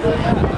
Yeah.